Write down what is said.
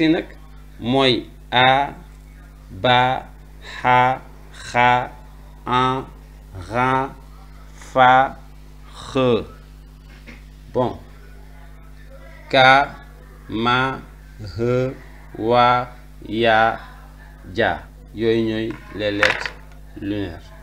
si nag mooy a ba xa xa an ran fa xe bon. Ka ma he wa ya ja. Yooyu ñooy les lettres lunaires.